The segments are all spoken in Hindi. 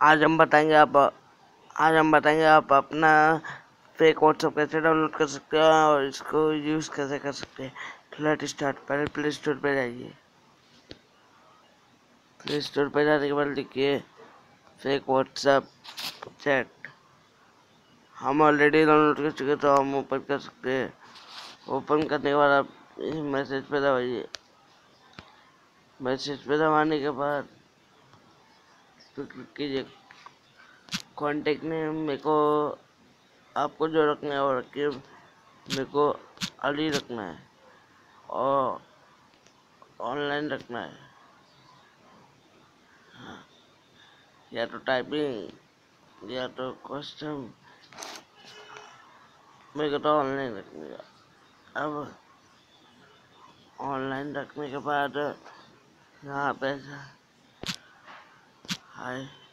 आज हम बताएँगे आप, आज हम बताएँगे आप अपना फेक व्हाट्सअप कैसे डाउनलोड कर सकते हैं और इसको यूज़ कैसे कर सकते हैं। तो लेट स्टार्ट पहले प्ले स्टोर पर जाइए। प्ले स्टोर पर जाने के बाद लिखिए फेक व्हाट्सअप चैट हम ऑलरेडी डाउनलोड कर चुके तो हम ओपन कर सकते हैं। ओपन करने के बाद आप मैसेज पे दबाइए। मैसेज पे दबाने के बाद तो क्लिक कीजिए। कॉन्टेक्ट नेम मेरे को आपको जो रखना है वो रखिए। मेरे को अली रखना है और ऑनलाइन रखना है। या तो टाइपिंग या तो क्वेश्चन मेरे को तो ऑनलाइन रखने का। अब ऑनलाइन रखने के बाद यहाँ पे Bye.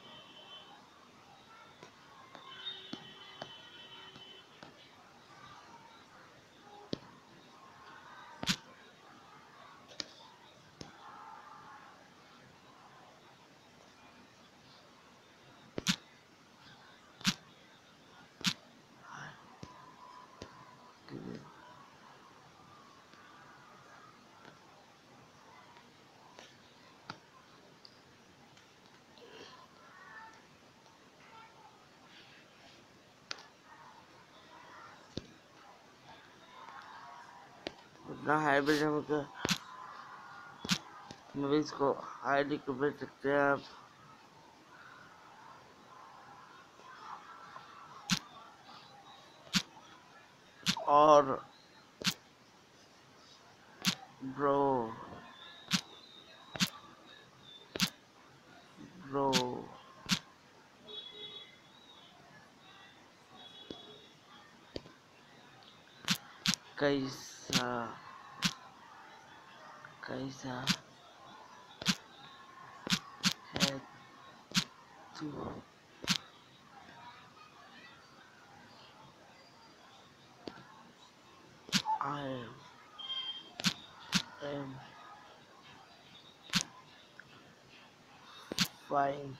अपना हाइब्रिड हम मूवीज़ को आईडी को भेज सकते हैं आप। और ब्रो ब्रो कैसा कैसा है तू I am fine.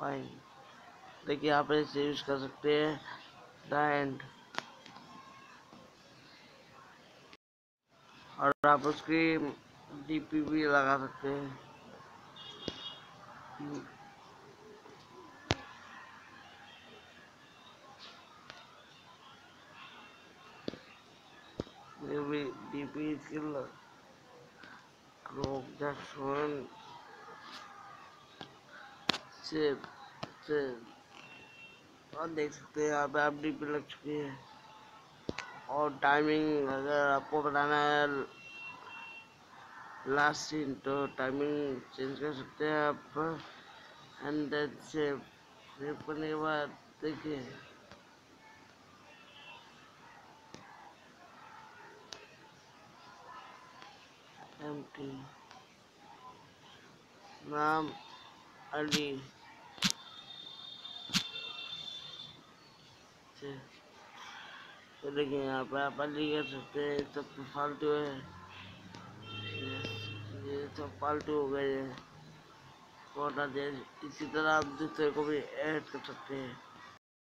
फाइन देखिए आप इसे यूज़ कर सकते हैं। द एंड और आप उसकी डीपी भी लगा सकते हैं। skill Chrome just one. से से और देख सकते हैं, यहाँ पे आप डीपी लग चुकी है। और टाइमिंग अगर आपको बताना है लास्ट सीन तो टाइमिंग चेंज कर सकते हैं आप। एंड सेव सेव करने के बाद देखिए। Empty नाम अली। तो देखिए यहाँ पर आप अली कर सकते हैं सब तो फालतू है। ये सब फालतू हो गए हैं। और इसी तरह आप दूसरे को भी ऐड कर सकते हैं।